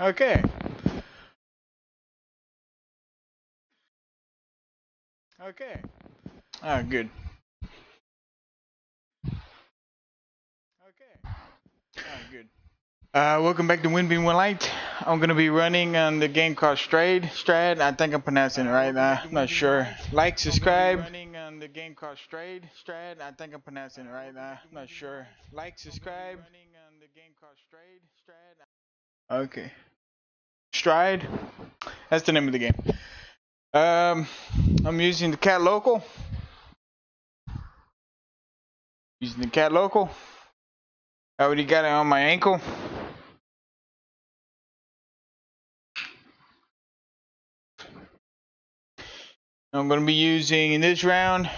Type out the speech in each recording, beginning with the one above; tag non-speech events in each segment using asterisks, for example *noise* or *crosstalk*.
Okay. Okay. Ah, good. Okay. Ah, good. Uh, welcome back to Winbean Winlite. I'm gonna be running on the game called Strayed. Strad. I think I'm pronouncing it right now. I'm not sure. Like, subscribe. running on the game called Strayed. Strad. I think I'm pronouncing it right now. I'm not sure. Like, subscribe. Okay. Stride. That's the name of the game. Um, I'm using the Kat Loco. Using the Kat Loco. I already got it on my ankle. I'm going to be using in this round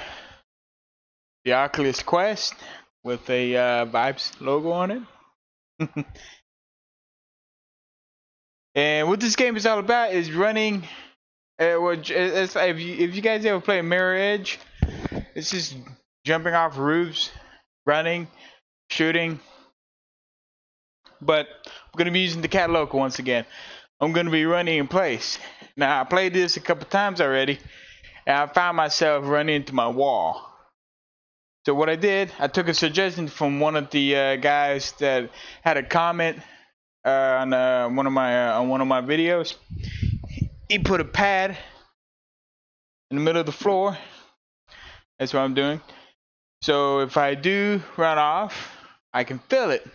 the Oculus Quest with a uh, Vibes logo on it. *laughs* and what this game is all about is running. Uh, well, it's, if you if you guys ever play Mirror Edge, it's just jumping off roofs, running, shooting. But I'm gonna be using the Kat Loco once again. I'm gonna be running in place. Now I played this a couple times already and I found myself running into my wall. So what I did, I took a suggestion from one of the uh, guys that had a comment uh, on uh, one of my uh, on one of my videos. He put a pad in the middle of the floor. That's what I'm doing. So if I do run off, I can feel it.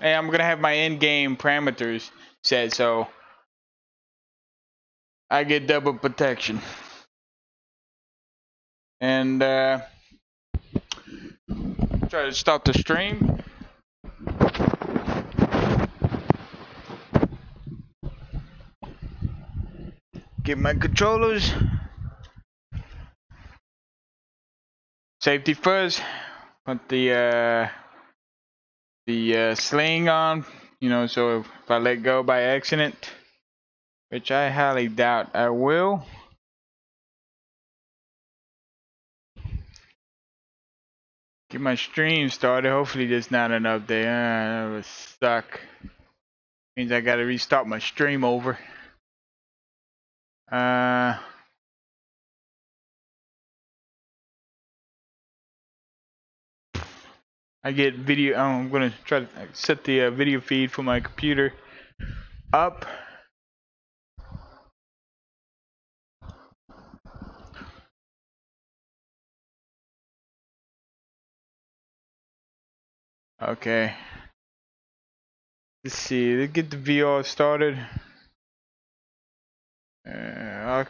And I'm gonna have my in-game parameters set so I get double protection. And uh, try to stop the stream. Get my controllers. Safety first. Put the uh, the uh, sling on. You know, so if I let go by accident which I highly doubt I will. Get my stream started. Hopefully there's not an update. Uh, that was stuck. Means I gotta restart my stream over. Uh I get video. Oh, I'm gonna try to set the uh, video feed for my computer up. Okay. Let's see. Let's get the VR started. Uh,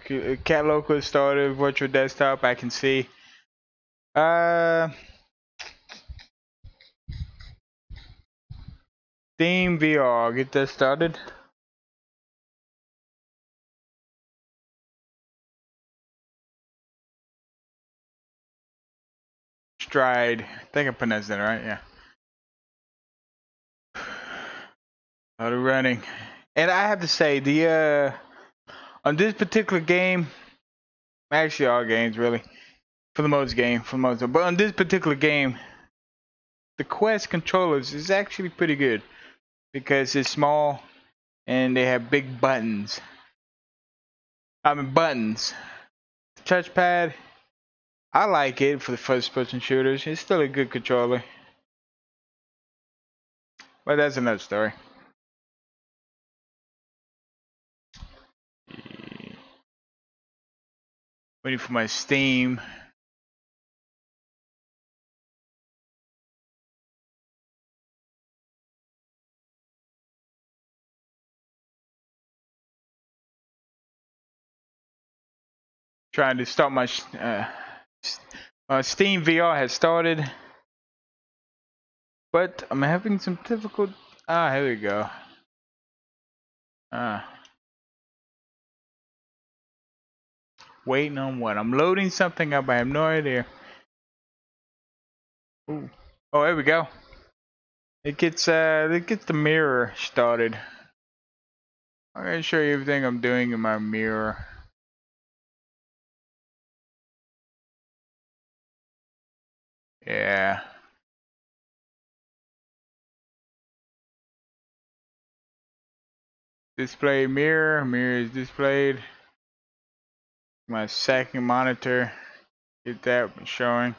Kat Loco started. Virtual desktop. I can see. Uh. Steam VR. Get that started. Stride. I think I pronounced that right. Yeah. Out of running. And I have to say, the uh on this particular game, actually all games really, for the most game, for the most, but on this particular game, the Quest controllers is actually pretty good because it's small and they have big buttons. I mean buttons. The touchpad, I like it for the first-person shooters. It's still a good controller, but that's another story. Waiting for my Steam. Trying to start my uh, Steam VR has started, but I'm having some difficult. Ah, here we go. Ah. Waiting on what? I'm loading something up. I have no idea. Ooh. Oh, there we go. It gets uh, it gets the mirror started. I'm gonna show you everything I'm doing in my mirror. Yeah. Display mirror. Mirror is displayed. My second monitor. Get that showing.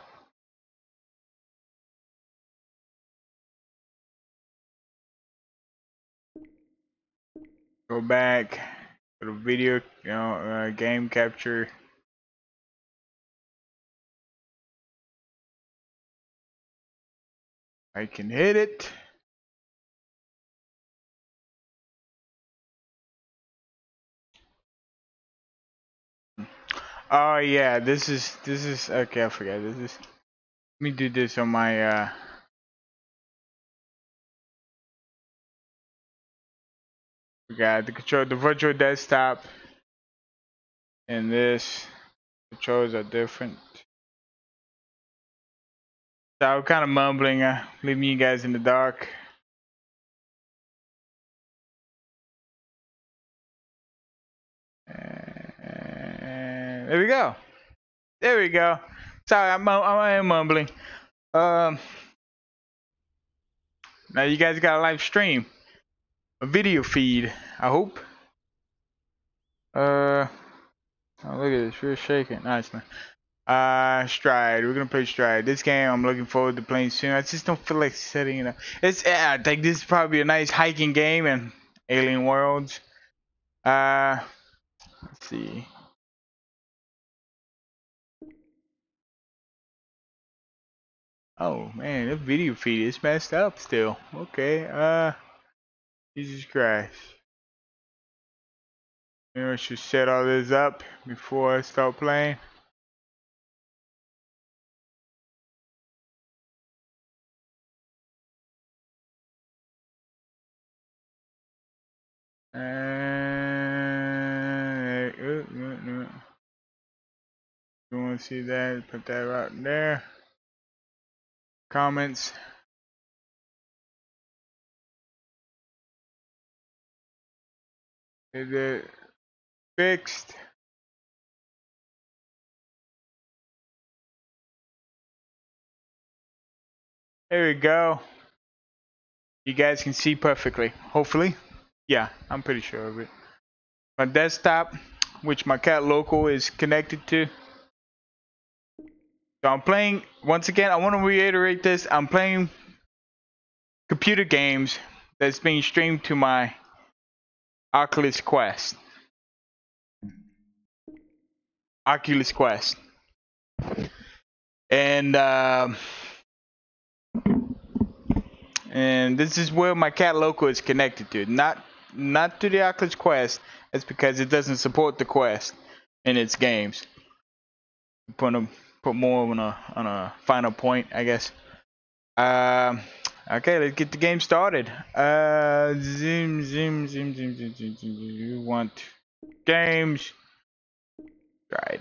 Go back. Go to video, you know, uh, game capture. I can hit it. Oh yeah, this is this is okay. I forgot this is. Let me do this on my. uh got the control, the virtual desktop, and this controls are different. So I'm kind of mumbling, uh, leaving you guys in the dark. And there we go. There we go. Sorry, I'm I am mumbling. Um, now you guys got a live stream, a video feed. I hope. Uh, oh, look at this, we're shaking. Nice man. Uh, Stride. We're gonna play Stride. This game I'm looking forward to playing soon. I just don't feel like setting it up. It's yeah, I think this is probably a nice hiking game and Alien Worlds. Uh, let's see. Oh man, the video feed is messed up still. Okay, uh, Jesus Christ. Maybe I should set all this up before I start playing. Uh, uh, uh, you want to see that? Put that right there. Comments. Is it fixed? There we go. You guys can see perfectly, hopefully. Yeah, I'm pretty sure of it. My desktop, which my Kat Loco is connected to. So I'm playing, once again, I want to reiterate this. I'm playing computer games that's being streamed to my Oculus Quest. Oculus Quest. And, uh, and this is where my Kat Loco is connected to. Not not to the Oculus Quest. It's because it doesn't support the Quest in its games. Put a put more on a on a final point, I guess. Um. Okay, let's get the game started. Uh, zoom, zoom, zoom, zoom, zoom, zoom, zoom. You want games? Right.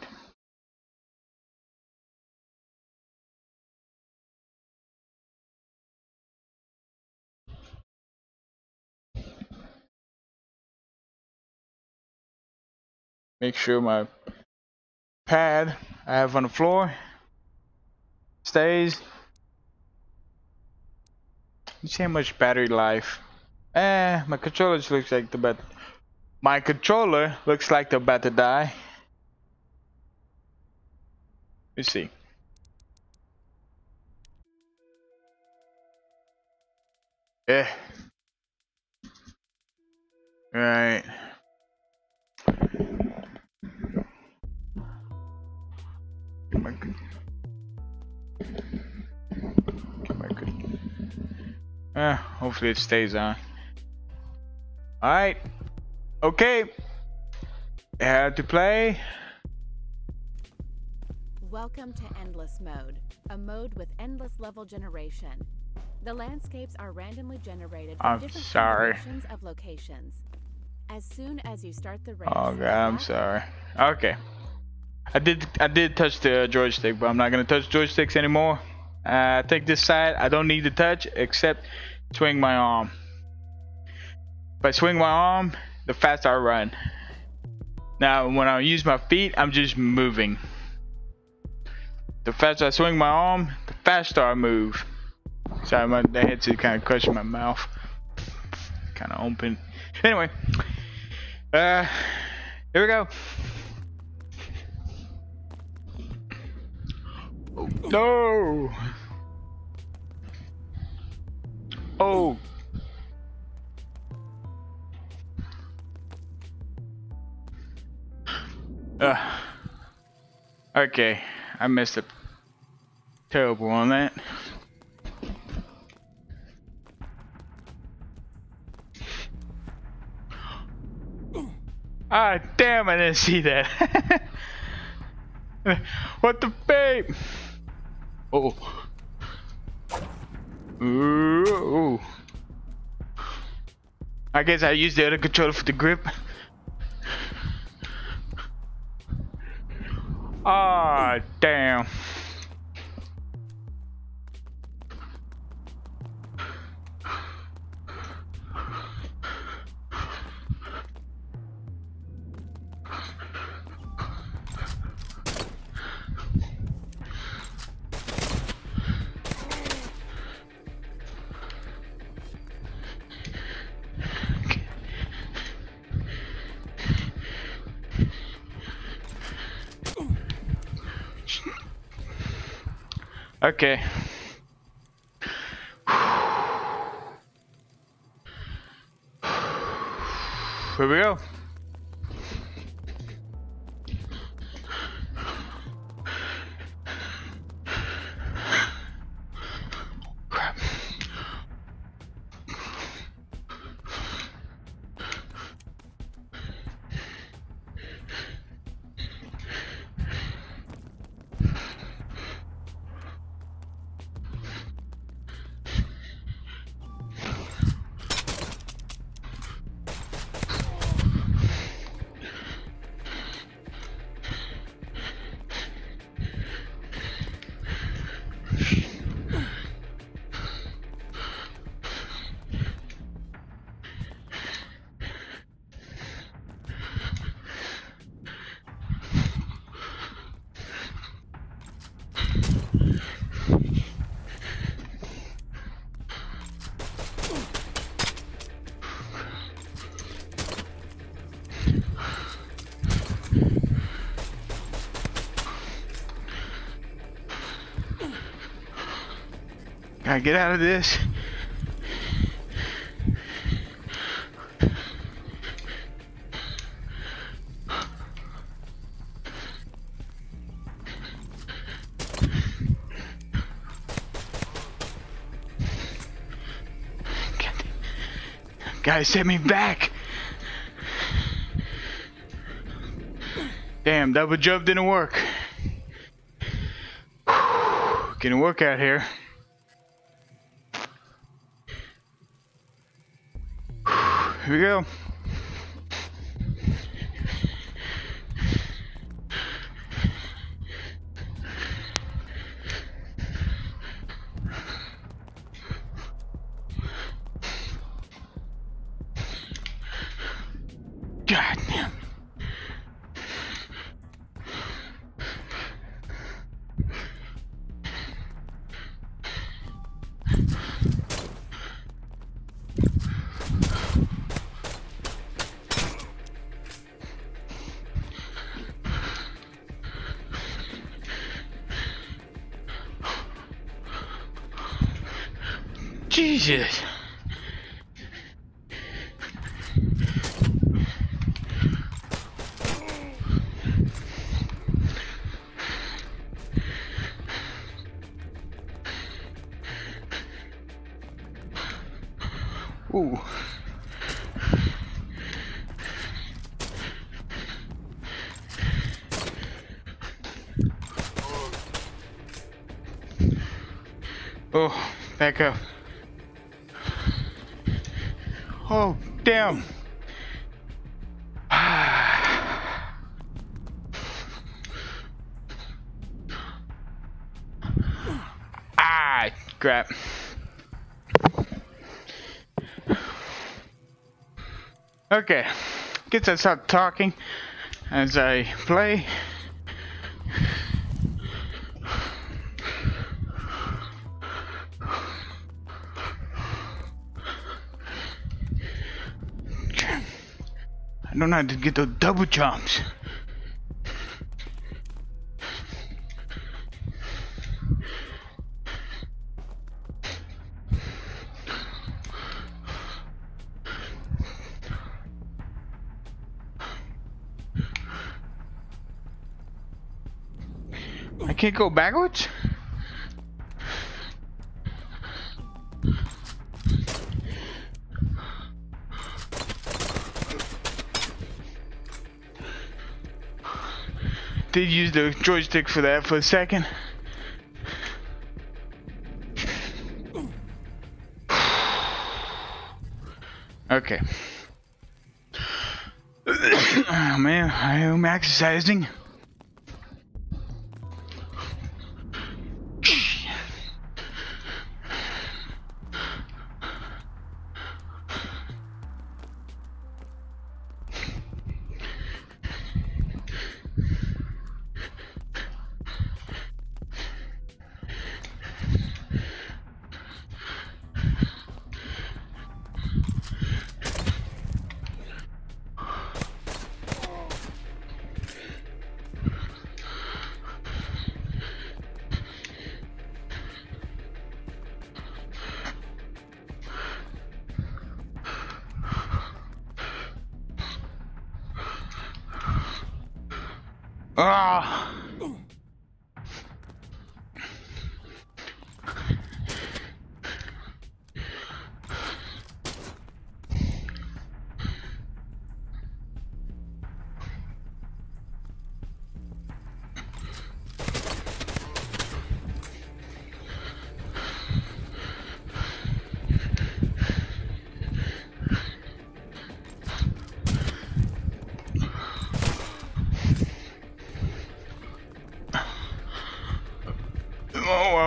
make sure my pad I have on the floor stays. You see how much battery life? Eh, my controller just looks like the about. My controller looks like they're about to die. Let's see. Yeah. Right. Get my good. Get my good. Eh, hopefully it stays on. Alright. Okay. How to play. Welcome to Endless Mode, a mode with endless level generation. The landscapes are randomly generated from I'm different sorry. combinations of locations. As soon as you start the race, Oh god, I'm back- sorry. Okay. I did I did touch the joystick, but I'm not gonna touch joysticks anymore. Uh, take this side. I don't need to touch except swing my arm. If I swing my arm, the faster I run. Now, when I use my feet, I'm just moving. The faster I swing my arm, the faster I move. Sorry, my the headset kind of crushed my mouth. Kind of open. Anyway, Uh, here we go. No. Oh. Uh, okay, I messed up terrible on that. Ah, damn, I didn't see that. *laughs* what the babe? Oh. Ooh. I guess I used the other controller for the grip. Ah, damn. Okay. Here we go. Gotta get out of this. Guys, set me back. Damn, double jump didn't work. Gonna work out here. We go. Jesus. Ooh. Oh, back up. Damn. *sighs* ah, crap. Okay, guess I stop talking as I play. I don't to get those double jumps. I can't go backwards? Did use the joystick for that for a second. Okay. *coughs* oh man, I am exercising.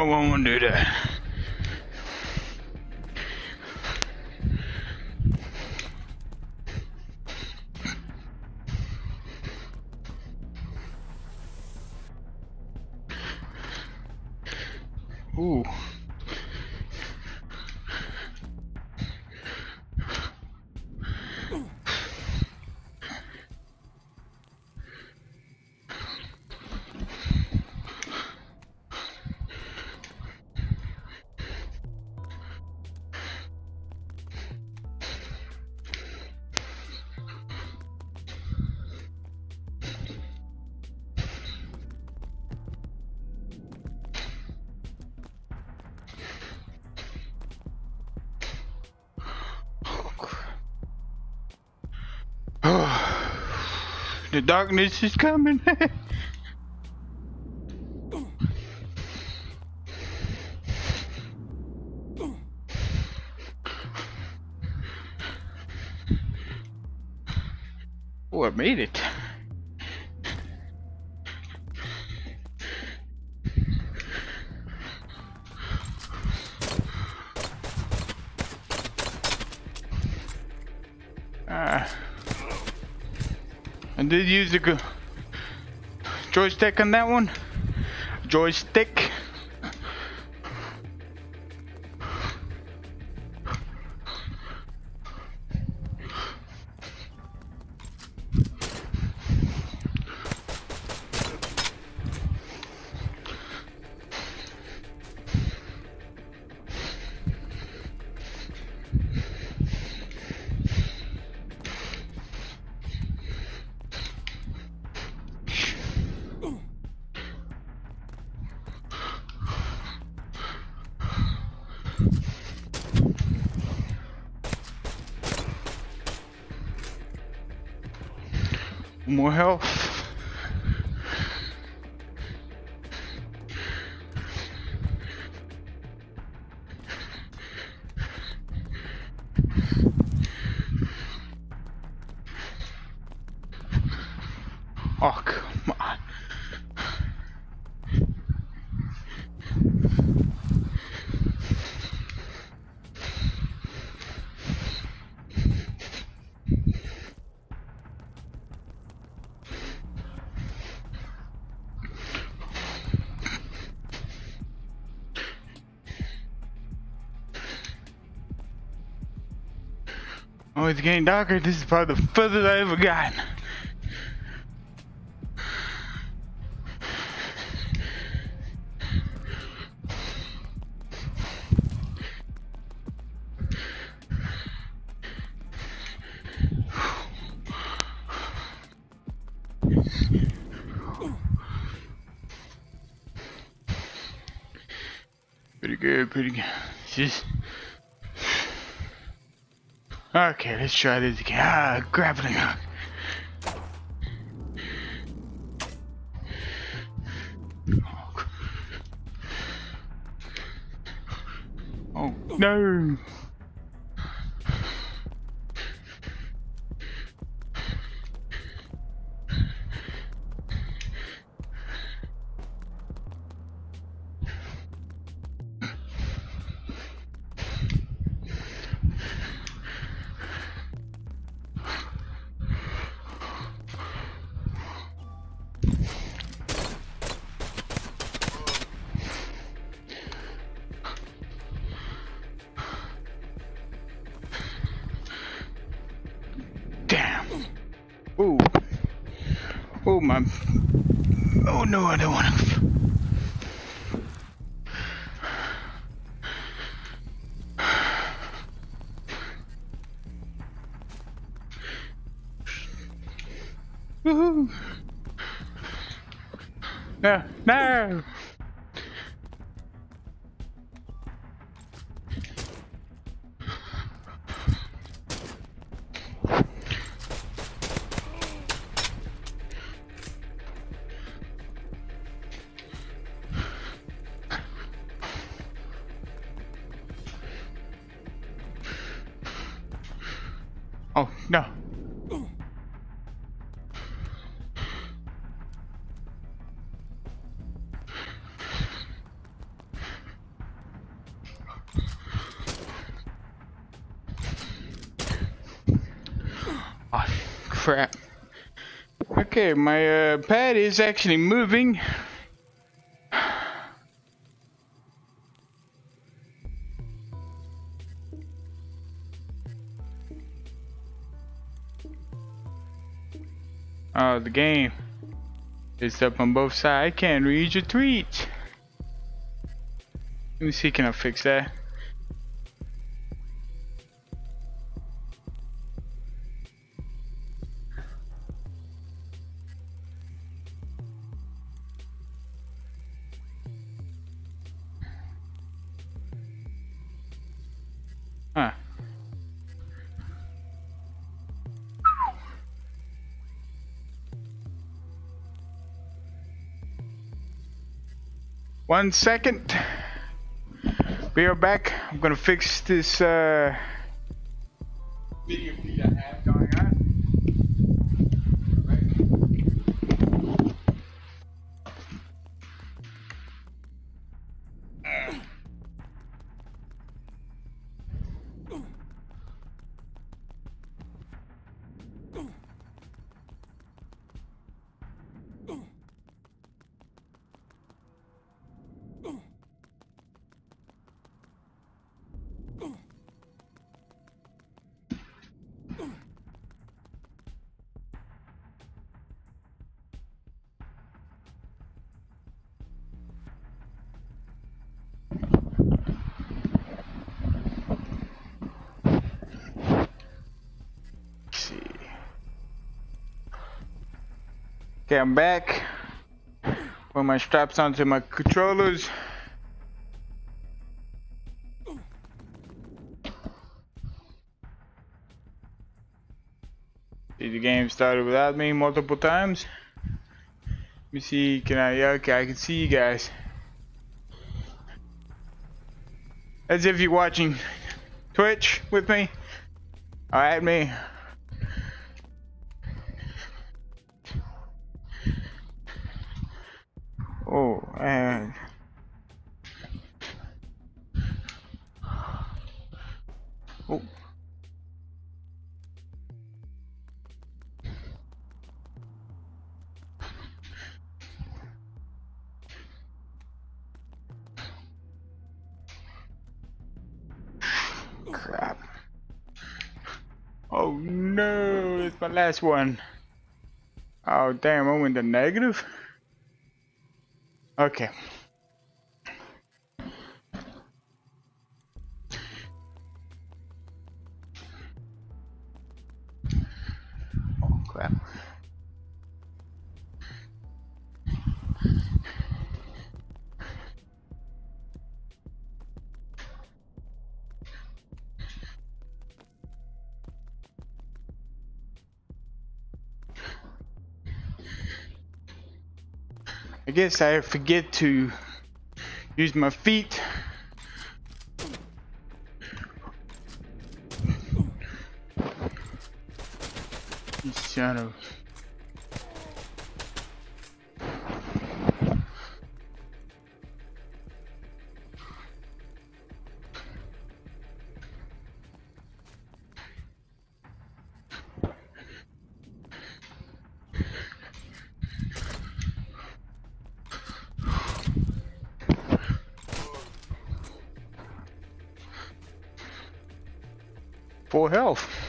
Won't do that. Ooh. The darkness is coming. *laughs* oh, I made it. Did use the joystick on that one. Joystick. More getting darker. This is probably the furthest I ever gotten. Let's try this again. Ah, grappling hook. Oh no! My. Oh no, I don't want to. Woohoo! No, no! Okay, my uh, pad is actually moving. *sighs* Oh, the game. It's up on both sides. I can't read your tweets. Let me see, can I fix that? One second. We are back. I'm gonna fix this uh, Okay, I'm back. Put my straps onto my controllers. See, the game started without me multiple times. Let me see, can I, yeah, okay, I can see you guys. As if you're watching Twitch with me. Alright, me. Oh, and oh. Crap. Oh no, it's my last one. Oh damn, I'm in the negative? Okay. Guess I forget to use my feet. Son Full health.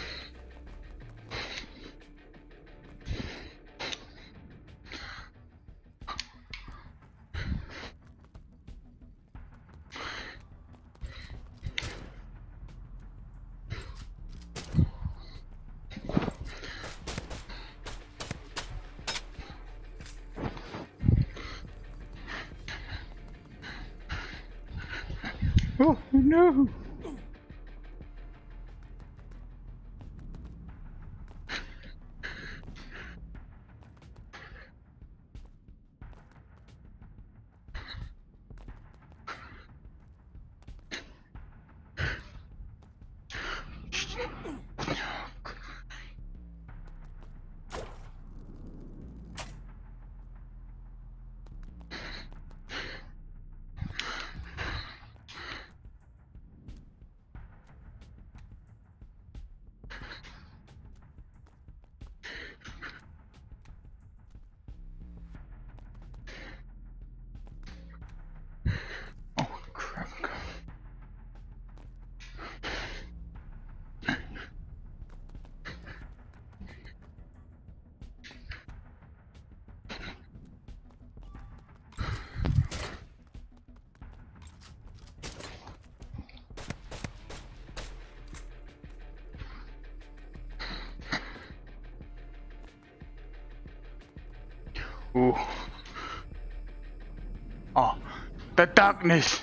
Oh, the darkness.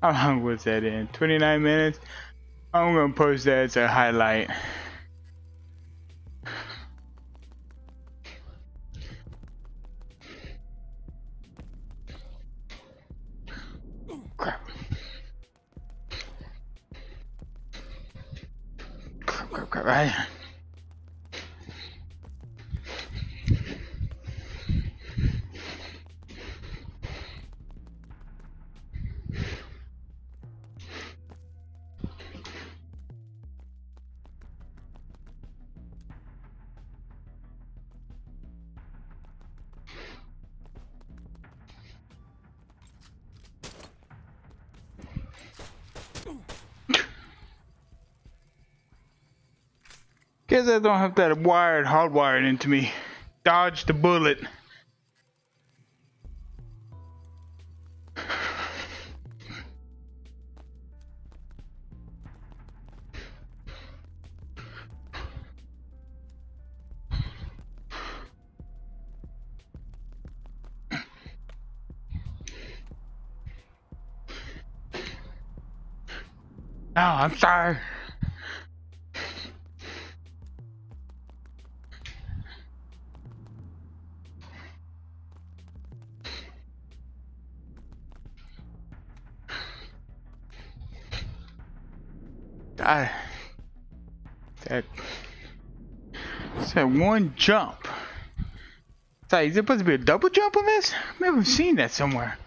How long was that in? 29 minutes? I'm gonna post that as a highlight. Don't have that wired hardwired into me. Dodge the bullet. I that that one jump. It's is it supposed to be a double jump on this? I've never seen that somewhere.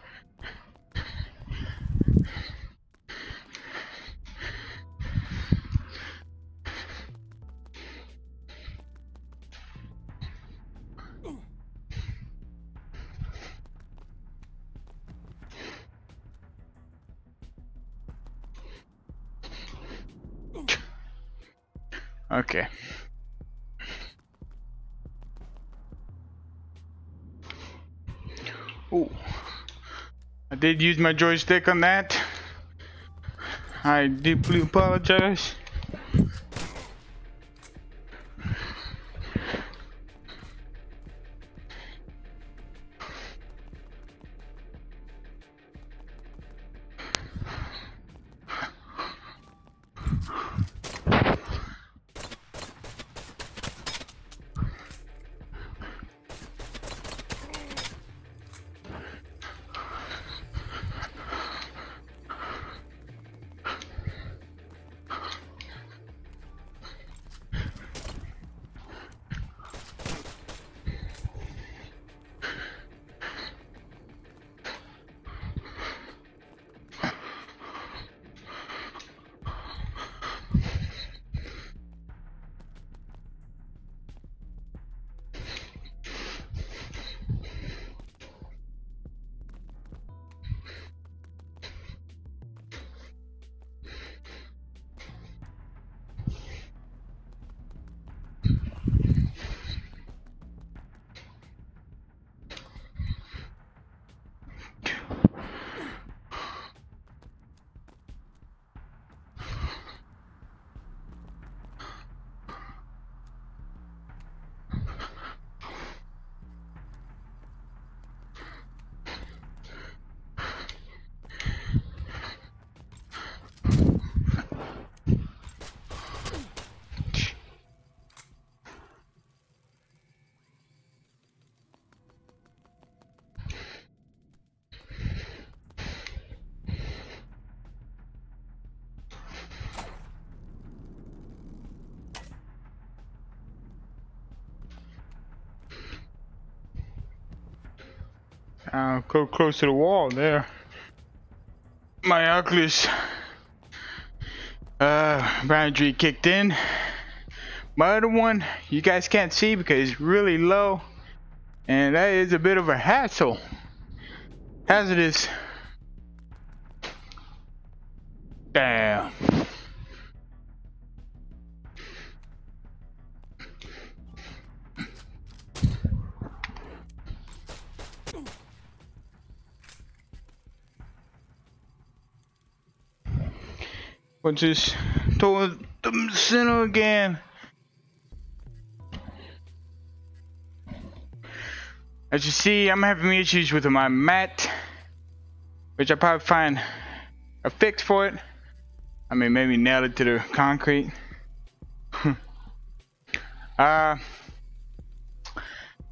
Did use my joystick on that. I deeply apologize. Uh, go close to the wall there. My Oculus uh, boundary kicked in. My other one, you guys can't see because it's really low. And that is a bit of a hassle. Hazardous. Just toward the center again. As you see, I'm having issues with my mat, which I'll probably find a fix for it. I mean, maybe nail it to the concrete. *laughs* uh,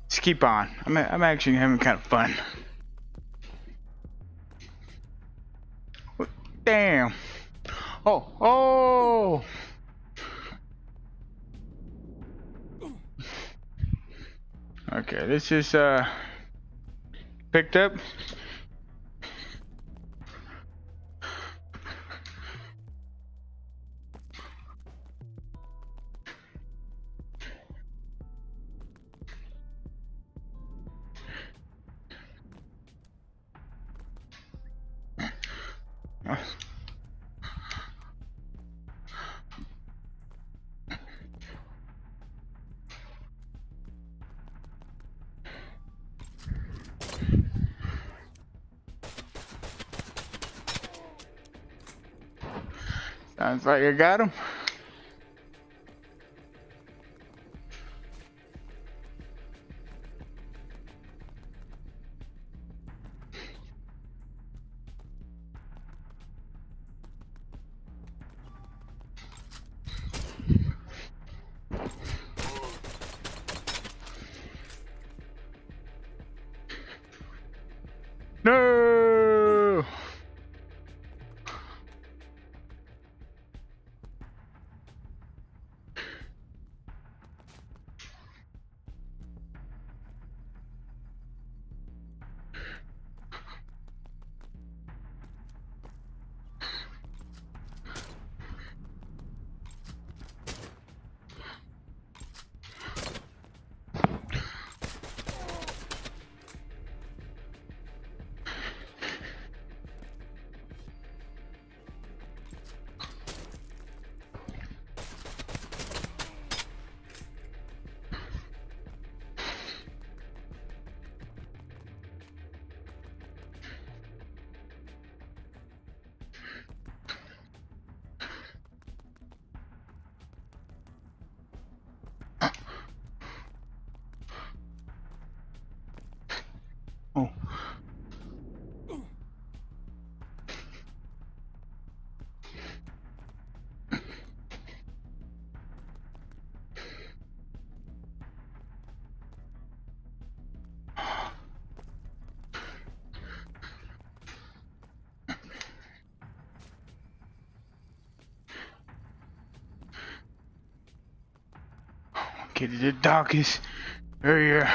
let's keep on. I'm, I'm actually having kind of fun. Damn. Oh, oh! Okay, this is uh picked up. Like I got him. Get the darkest area.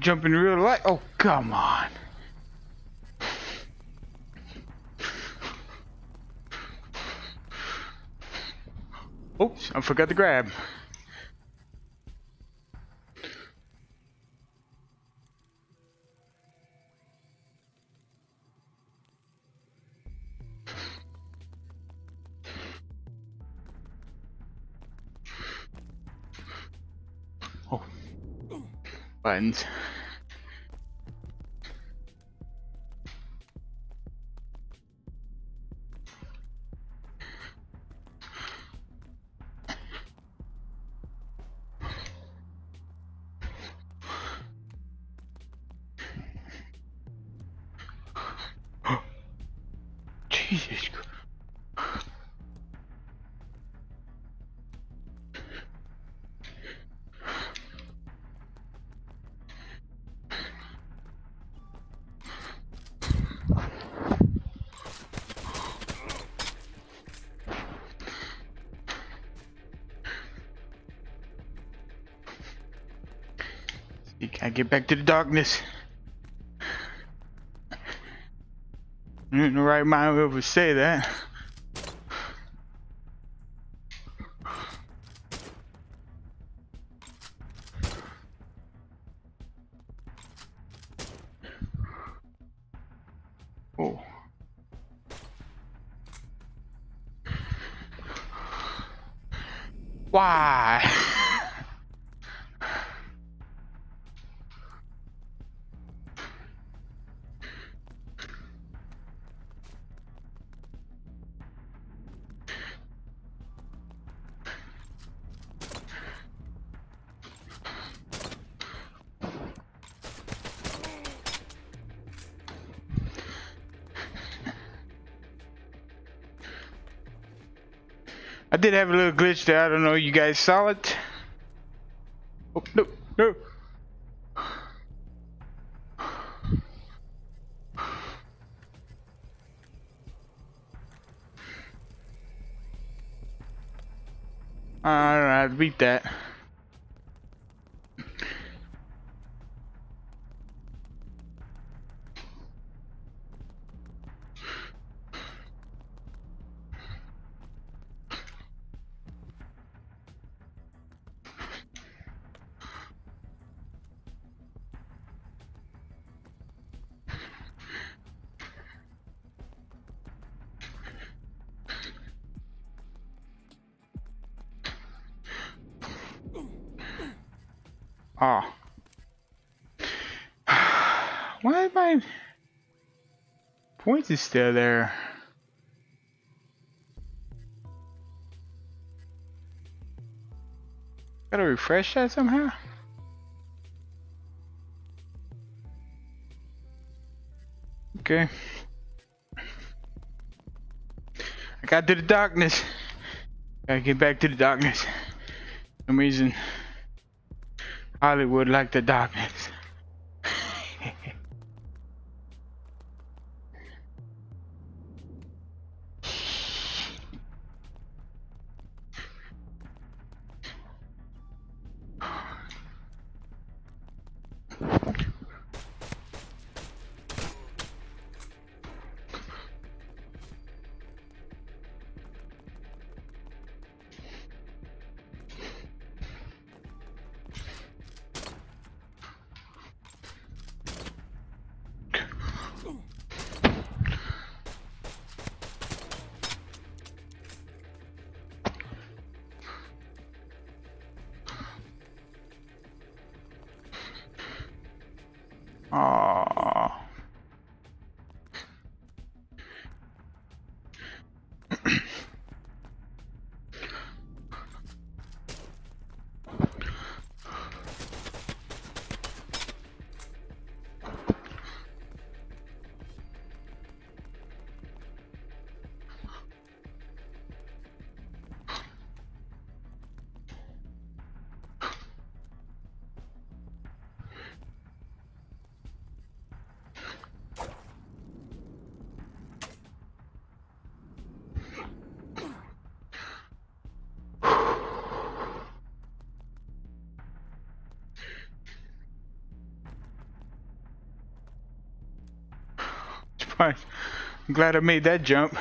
Literally jump in real life. Oh, come on. Oops, I forgot to grab. Oh, buttons. Get back to the darkness. In the right mind ever say that. I did have a little glitch there. I don't know. You guys saw it? Oh, no, no. Alright, beat that. Is still there? Gotta refresh that somehow? Okay. I got to the darkness. Gotta get back to the darkness. For some reason. Hollywood like the darkness. I'm *laughs* glad I made that jump.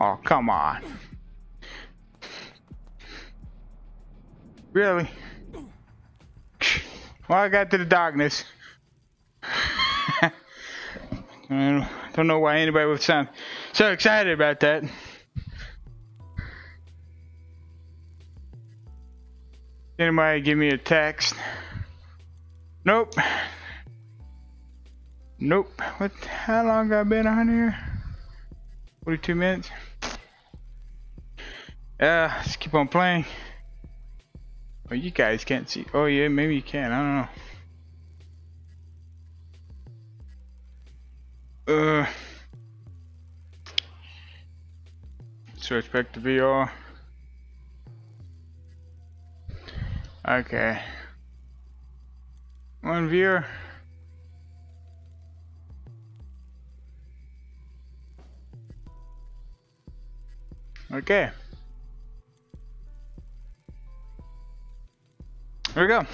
Oh, come on. Really? Well, I got to the darkness. *laughs* I don't know why anybody would sound so excited about that. Anybody give me a text? Nope. Nope. What? How long I been on here? 42 minutes. Yeah, let's keep on playing. Oh, you guys can't see. Oh, yeah, maybe you can. I don't know. Uh, switch back to VR. Okay. One viewer. Okay. There we go.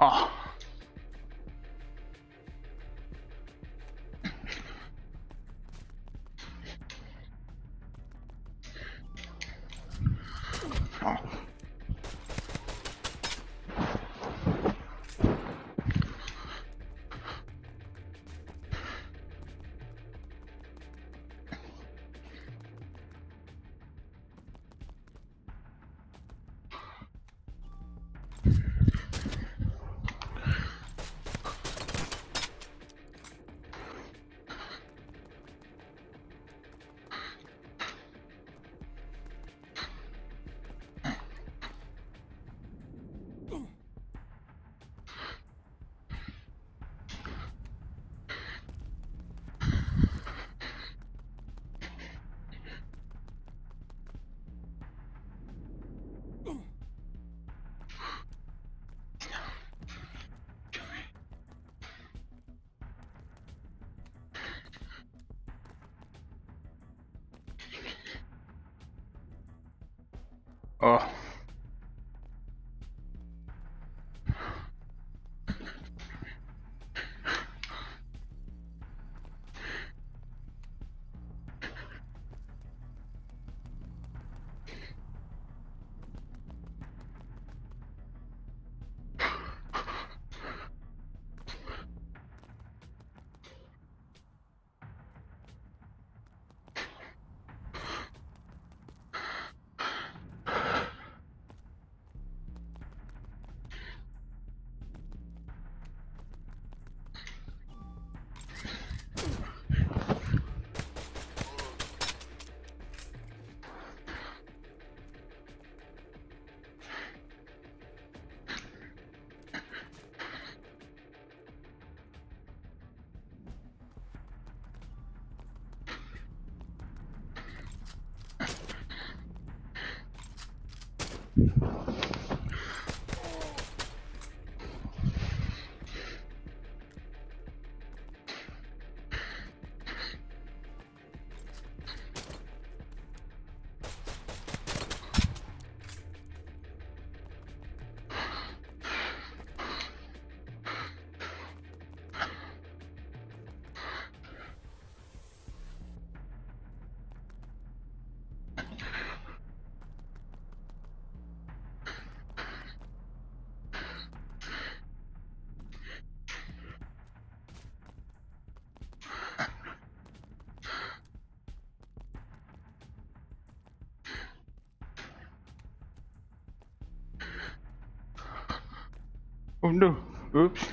Oh. Oh no. Oops.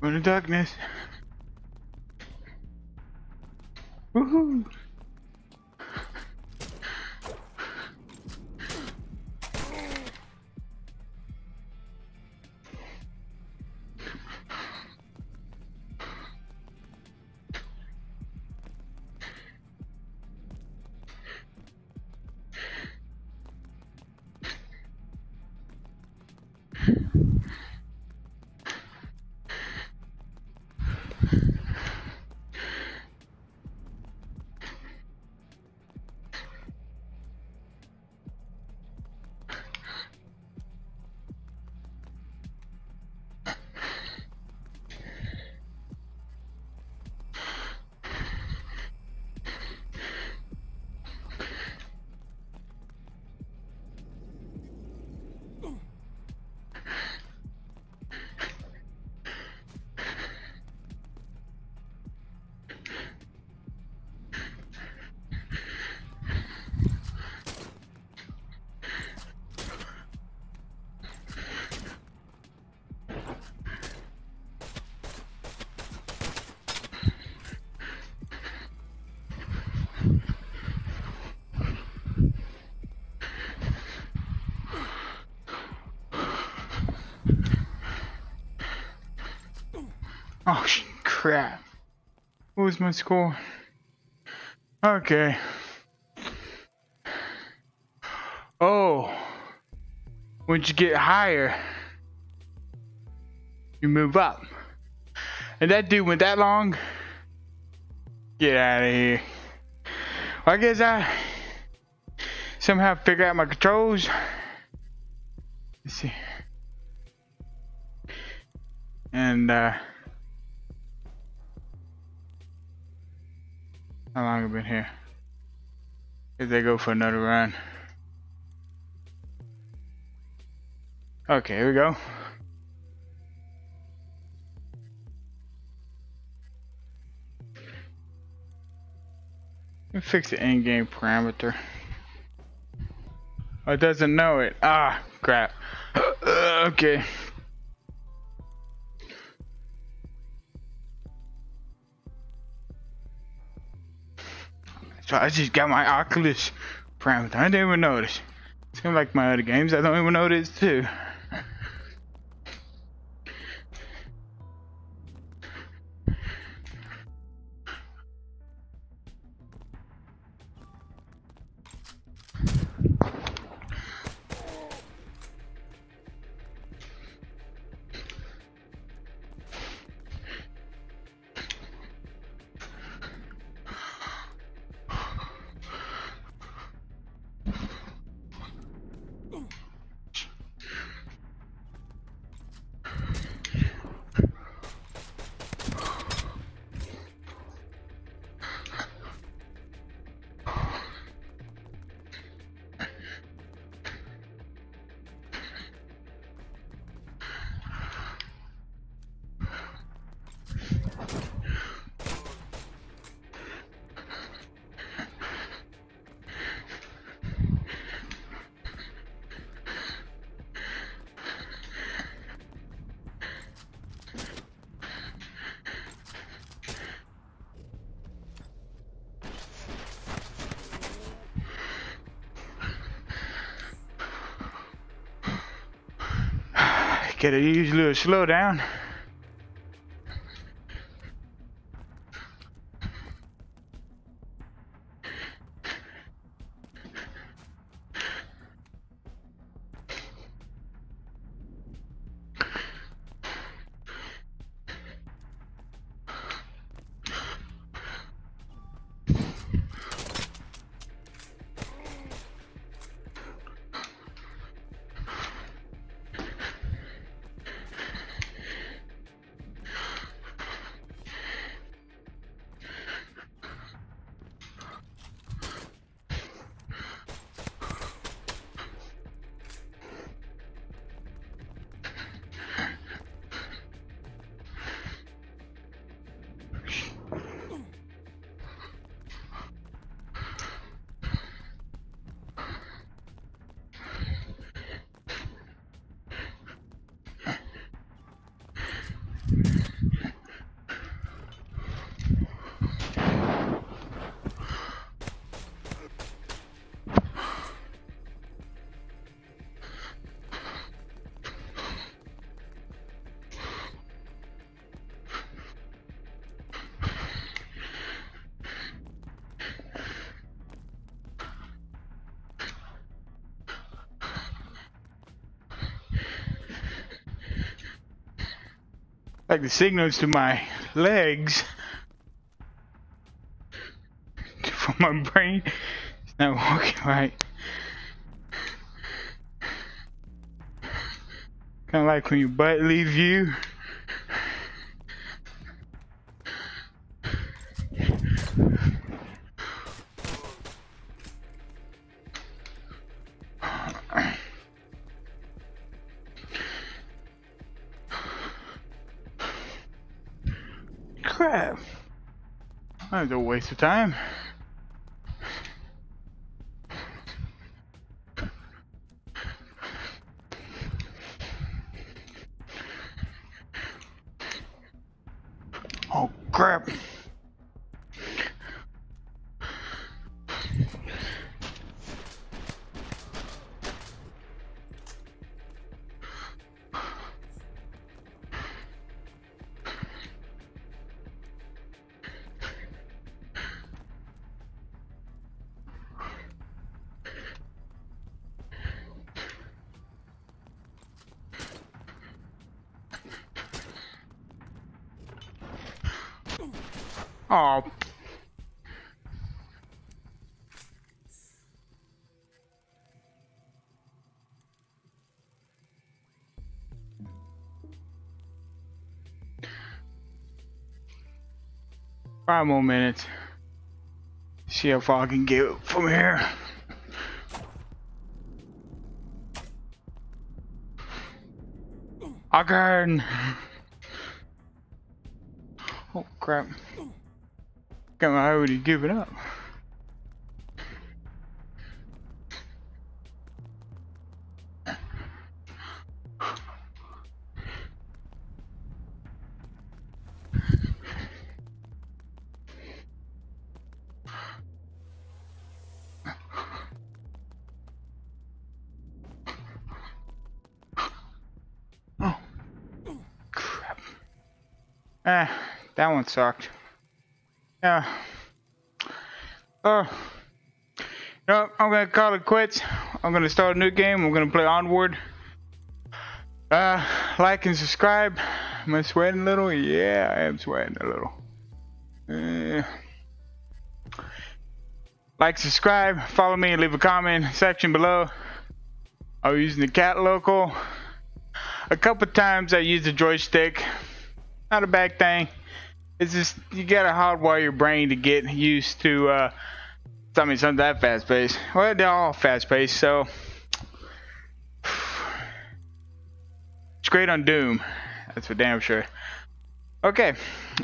We're in the darkness. Woohoo! Was my score? Okay. Oh. Once you get higher, you move up. And that dude went that long? Get out of here. Well, I guess I somehow figure out my controls. Let's see. And, uh, How long have I been here? If they go for another run. Okay, here we go. Let fix the in-game parameter. Oh, it doesn't know it. Ah, crap. *coughs* okay. So I just got my Oculus parameter. I didn't even notice. Seems like my other games, I don't even notice too. Gotta usually slow down. Like the signals to my legs *laughs* for my brain. It's not working right. Kind of like when your butt leaves you. Waste of time. Five more minutes. See how far I can get from here. Again. Oh crap. Got my already given up. Oh. Crap. Ah, that one sucked. Yeah. Uh, no, I'm gonna call it quits. I'm gonna start a new game. I'm gonna play Onward. Uh, like and subscribe. Am I sweating a little? Yeah, I am sweating a little. Uh, like, subscribe, follow me, and leave a comment section below. I was using the Kat Loco. A couple times I used the joystick. Not a bad thing. It's just you gotta hardwire your brain to get used to. Uh, I mean, something that fast paced. Well, they're all fast paced, so it's great on Doom. That's for damn sure. Okay,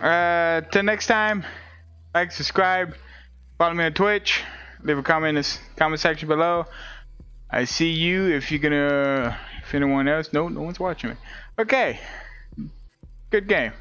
uh, till next time, like, subscribe, follow me on Twitch, leave a comment in the comment section below. I see you if you're gonna, if anyone else, no, no one's watching me. Okay, good game.